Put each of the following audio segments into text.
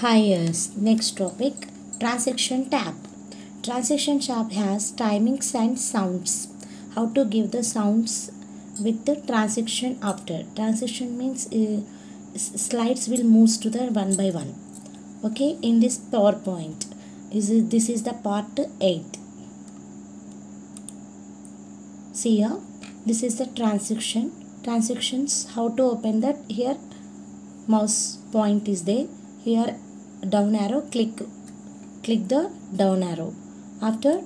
Hi, yes. Next topic transaction tab. Transaction tab has timings and sounds. How to give the sounds with the transaction after. Transaction means uh, slides will move to the one by one. Okay, in this PowerPoint, is this is the part 8. See here, this is the transaction. Transactions, how to open that here mouse point is there here down arrow click click the down arrow. After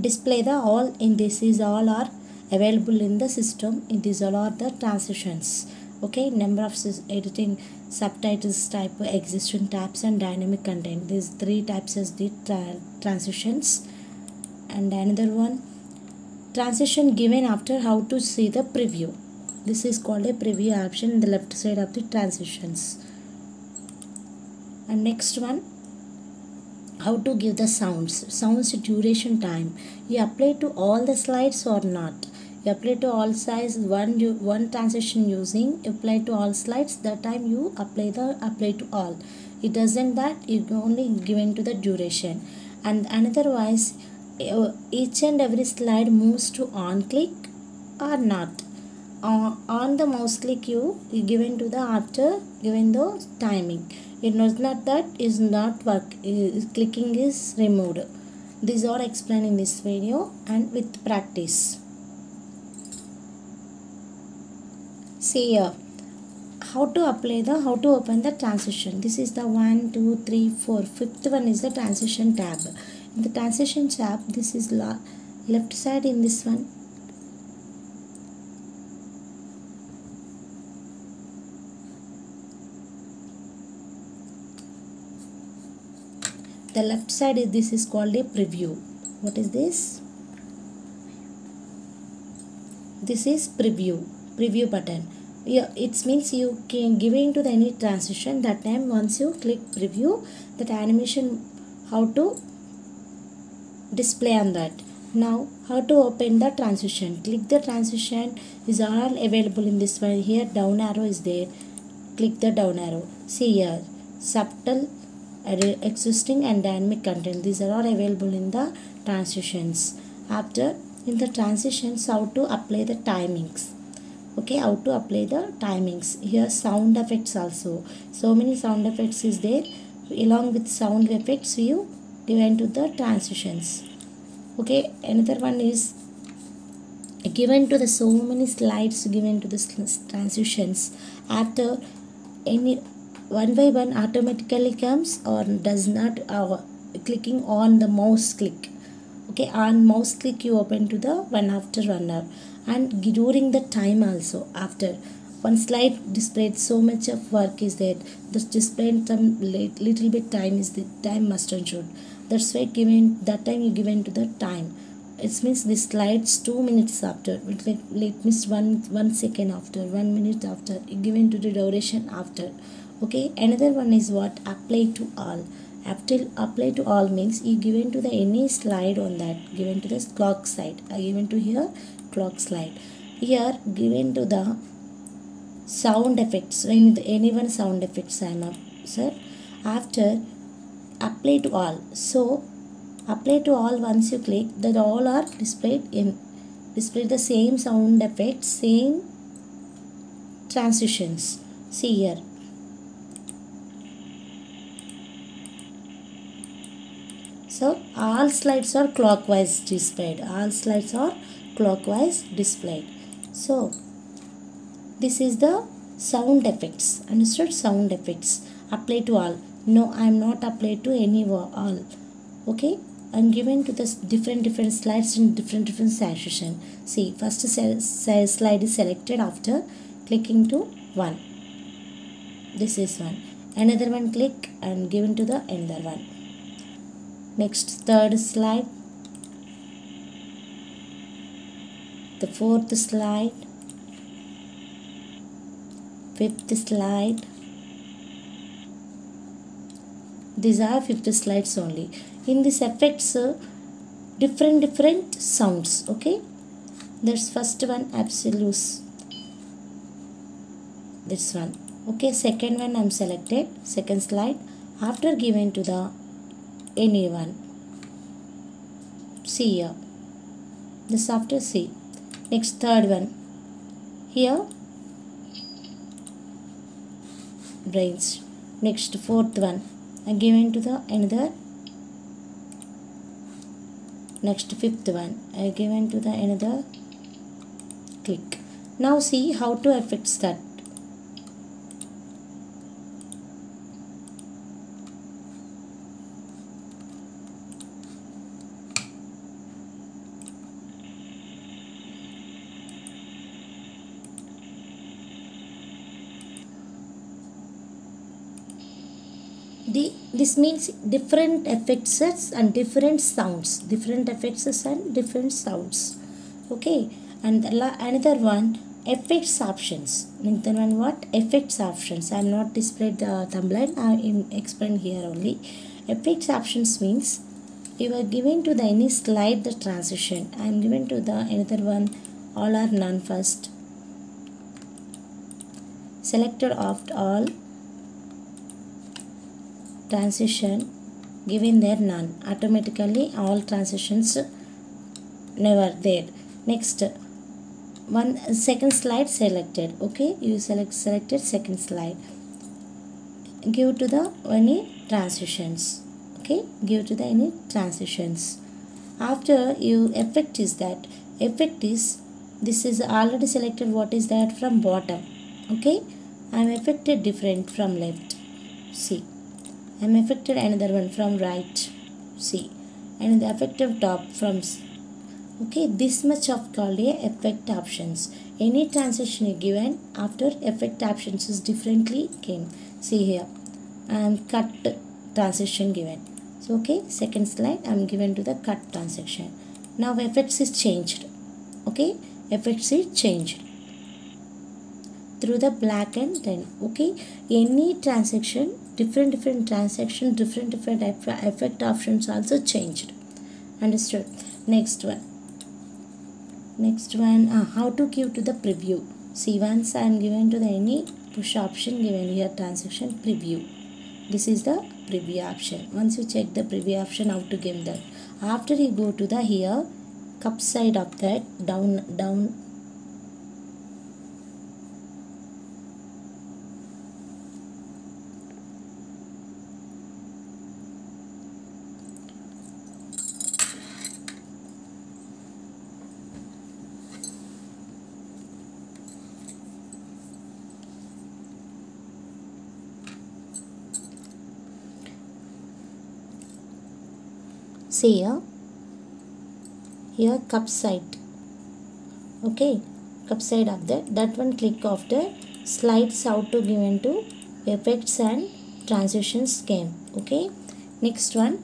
display the all in this is all are available in the system. In these all are the transitions. Okay number of editing subtitles type exciting tabs and dynamic content. These three types as the tra- transitions. And another one transition given after how to see the preview. This is called a preview option in the left side of the transitions and next one how to give the sounds. Sounds duration time. You apply to all the slides or not? You apply to all size one one transition using apply to all slides that time you apply the apply to all. It doesn't that you only given to the duration. And anotherwise uh, each and every slide moves to on click or not. Uh, on the mouse click you, you given to the after given the timing it knows not that is not work. Is, clicking is removed. These are explained in this video and with practice. See here. How to apply the how to open the transition. This is the one two three four. Fifth one is the transition tab. In the transition tab this is left side in this one the left side is this is called a preview. What is this? This is preview preview button. Yeah, it means you can give into the any transition that time. Once you click preview that animation how to display on that. Now how to open the transition? Click the transition is all available in this one here. Down arrow is there. Click the down arrow. See here. Subtle exciting and dynamic content. These are all available in the transitions. After in the transitions how to apply the timings. Okay how to apply the timings. Here sound effects also. So many sound effects is there. Along with sound effects you given to the transitions. Okay another one is given to the so many slides given to the transitions. After any one by one automatically comes or does not uh, clicking on the mouse click. Okay on mouse click you open to the one after one hour. And during the time also after. One slide displayed so much of work is there. This displayed some lit- little bit time is the time must should that's why given that time you given to the time. It means this slides two minutes after. It like let means one one second after one minute after. Given to the duration after okay another one is what? Apply to all. After apply to all means you given to the any slide on that. Given to the clock side I given to here clock slide. Here given to the sound effects. When the anyone sound effects I am up sir. After apply to all. So apply to all once you click that all are displayed in display the same sound effects same transitions. See here so all slides are clockwise displayed. All slides are clockwise displayed. So this is the sound effects. Understood? Sound effects apply to all. No i am not applied to any all. Okay? I'm given to the different different slides in different different session. See first slide is selected after clicking to one. This is one. Another one click and given to the another one next third slide. The fourth slide. Fifth slide. These are fifth slides only. In this effects uh, different different sounds okay? There's first one absolute this one. Okay second one i'm selected. Second slide. After given to the anyone. See here this after see next third one. Here. Brains. Next fourth one. I given to the another. Next fifth one. I given to the another. Click. Now see how to affect that the this means different effects and different sounds. Different effects and different sounds. Okay? And another one effects options. Another one what? Effects options. I am not displayed the thumbnail i am explain here only. Effects options means you are given to the any slide the transition. I am given to the another one all or none first. Selected of all transition given there none. Automatically all transitions never there. Next one second slide selected okay? You select selected second slide. Give to the any transitions okay? Give to the any transitions. After you effect is that. Effect is this is already selected what is that? From bottom okay? I am affected different from left. See I am affected another one from right see and the effective top from C. okay this much of called a effect options. Any transition you given after effect options is differently came. See here. I am cut transition given. So okay second slide I am given to the cut transition. Now effects is changed. Okay effects is changed through the black and then okay? Any transaction different different transaction different different effect options also changed. Understood. Next one. Next one uh, how to give to the preview? See once i am given to the any push option given here transaction preview. This is the preview option. Once you check the preview option how to give that? After you go to the here cup side of that down down see here. Here cup side. Okay cup side of that that one click after slides how to give into effects and transitions came okay next one.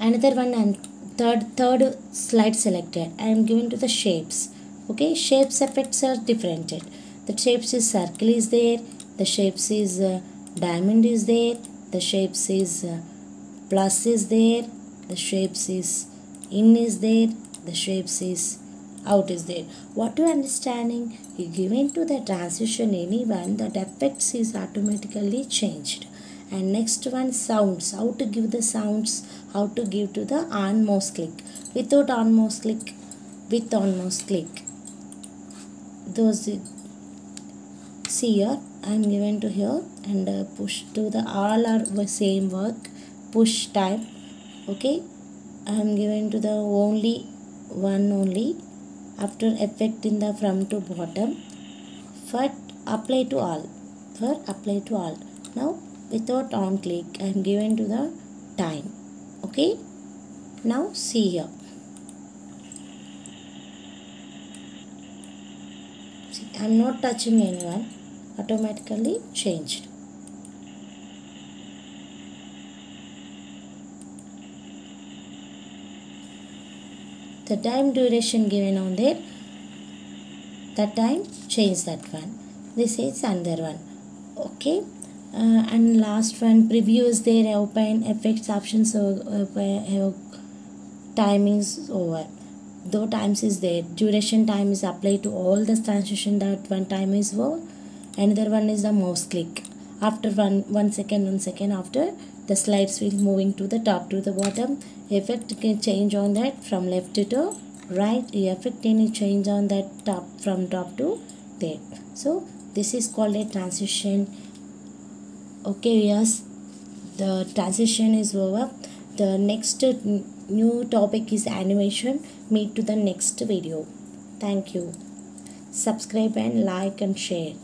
Another one and third third slide selected. I am given to the shapes. Okay shapes effects are different the shapes is circle is there. The shapes is uh, diamond is there. The shapes is uh, plus is there the shapes is in is there the shapes is out is there. What you understanding you given to the transition anyone that effects is automatically changed. And next one sounds how to give the sounds how to give to the on mouse click. Without on mouse click with mouse click. Those see here I am given to here and uh, push to the all are same work push type okay? I am given to the only one only after effect in the from to bottom. For apply to all for apply to all. Now without on click I am given to the time okay? Now see here. See I am not touching anyone. Automatically changed the time duration given on there that time change that one. This is another one. Okay? Uh, and last one preview is there open effects options so uh, timings over. Though times is there duration time is applied to all the transition that one time is over another one is the mouse click. After one one second one second after the slides will moving to the top to the bottom effect can change on that from left to right. Effect any change on that top from top to there. So this is called a transition. Okay yes. The transition is over. The next new topic is animation. Meet to the next video. Thank you. Subscribe and like and share